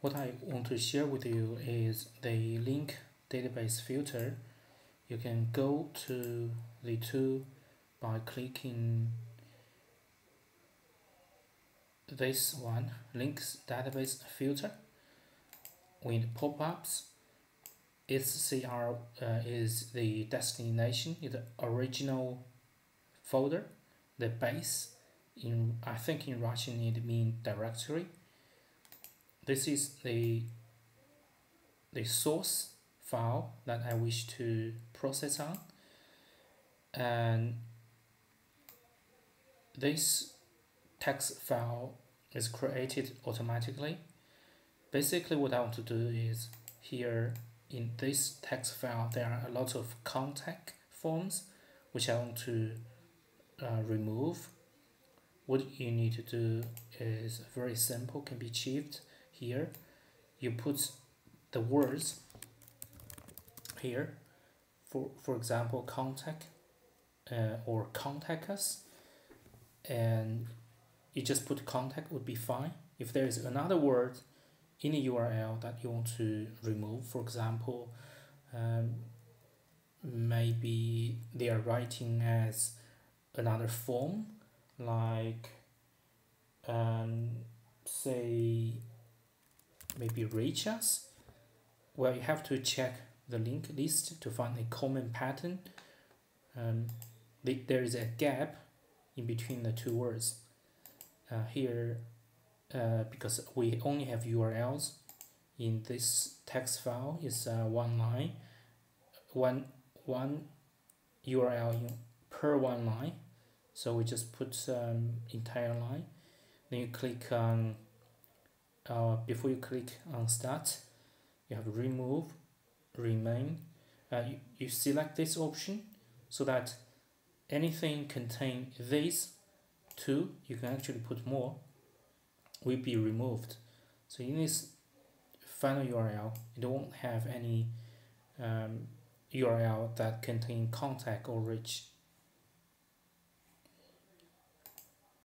what I want to share with you is the link database filter. You can go to the tool by clicking this one, links database filter. With pop-ups, its uh, is the destination, the original folder, the base. In I think in Russian it means directory this is the the source file that I wish to process on. And this text file is created automatically. Basically what I want to do is here in this text file there are a lot of contact forms which I want to uh, remove. What you need to do is very simple can be achieved here. You put the words here. For for example contact uh, or contact us. And you just put contact would be fine. If there is another word in a URL that you want to remove for example um, maybe they are writing as another form like um, say maybe reach us well you have to check the link list to find a common pattern. Um, the, there is a gap in between the two words uh, here uh, because we only have URLs in this text file is uh, one line one one URL per one line. So we just put um, entire line. Then you click on uh, before you click on start you have remove remain. Uh, you, you select this option so that anything contain these two you can actually put more will be removed. So in this final URL it won't have any um, URL that contain contact or reach